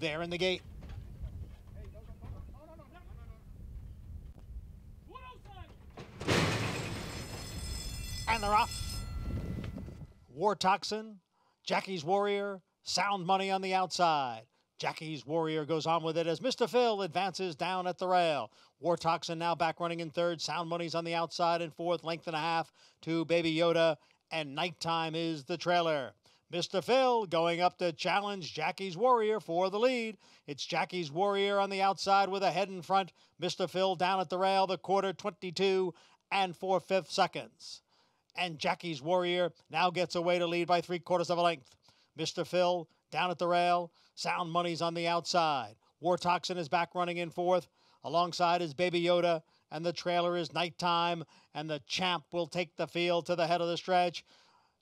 there in the gate. And they're off. War Toxin, Jackie's Warrior, Sound Money on the outside. Jackie's Warrior goes on with it as Mr. Phil advances down at the rail. War Toxin now back running in third. Sound Money's on the outside in fourth. Length and a half to Baby Yoda. And Nighttime is the trailer. Mr. Phil going up to challenge Jackie's Warrior for the lead. It's Jackie's Warrior on the outside with a head in front. Mr. Phil down at the rail, the quarter 22 and four fifths seconds and Jackie's Warrior now gets away to lead by three quarters of a length. Mr. Phil down at the rail. Sound Money's on the outside. War Toxin is back running in fourth. Alongside is Baby Yoda, and the trailer is Nighttime, and the champ will take the field to the head of the stretch.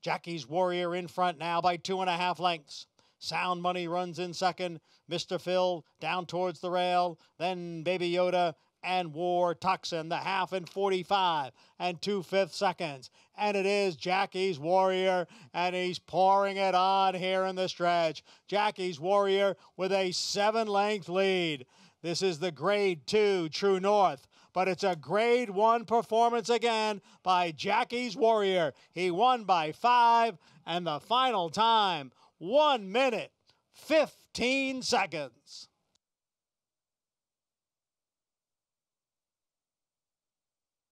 Jackie's Warrior in front now by two and a half lengths. Sound Money runs in second. Mr. Phil down towards the rail. Then Baby Yoda and War Toxin, the half in 45 and two fifths seconds. And it is Jackie's Warrior, and he's pouring it on here in the stretch. Jackie's Warrior with a seven length lead. This is the grade two True North, but it's a grade one performance again by Jackie's Warrior. He won by five, and the final time, one minute, 15 seconds.